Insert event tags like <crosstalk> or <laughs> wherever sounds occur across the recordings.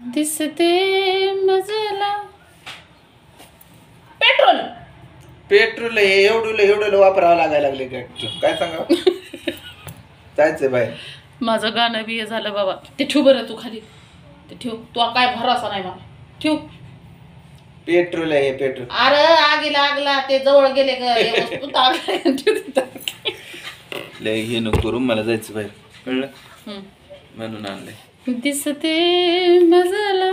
दिसते मजला. Petrol. Petrol हे एवढं एवढं वापरावं लागायला लागले काय काय सांगा? <laughs> जायचंय बाहेर. माझं गाणं बी हे झालं बाबा. ते ठेव बरं तू खाली. ते ठेव. तू काय भरोसा नाही मला. ठेव. पेट्रोल आहे हे पेट्रोल. अरे आगी लागला. ते जवळ गेले ग. हे वस्तू <laughs> तागल्या. ठेव तिथं. लय हे नको करू मला जायचं बाहेर. कळलं? हम्म. म्हणून आणलंय. दिसते मजला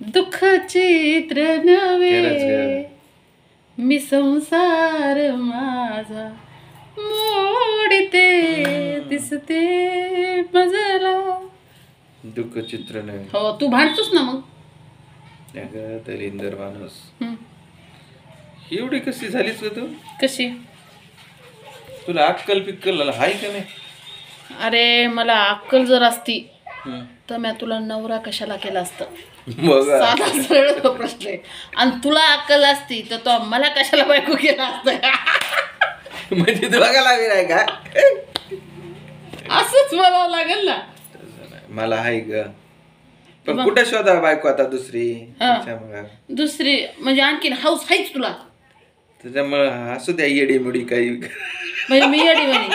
दुःख चित्र ग. मी संसार माझा मोडते. दिसते मजला. दुःख चित्र नाही हो तू भांडतोस ना मग. अगं दलिंदर माणूस. एवढी कशी झालीस का तू? कशी? तुला अक्कल पिक्कल हाय का नाही? अरे मला अक्कल जर असती. तर मी तुला नवरा कशाला केला असतं? साधा सरळ प्रश्न आहे. आणि तुला अक्कल असती तर तो मला कशाला बायको केला असतं? म्हणजे तुला का लागेल आहे का? असंच म्हणावं लागेल ना. मला हाय ग. पण? कुठे शोधा बायको आता दुसरी? दुसरी म्हणजे आणखीन हाऊस आहेच तुला. त्याच्यामुळं असू द्या येडी मुडी काही. म्हणजे मी येडी म्हणे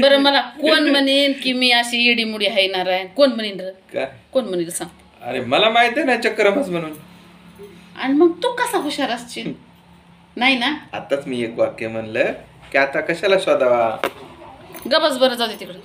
बरं मला कोण म्हणेन की मी अशी येडी मुडी आहे कोण म्हणेन रे? का कोण म्हणेन सांग. अरे मला माहीत आहे ना चक्रमच म्हणून. आणि मग तू कसा हुशार असशील? नाही ना? आताच मी एक वाक्य म्हणलं की आता कशाला शोधावा? गबस बरं जाऊ दे तिकडं.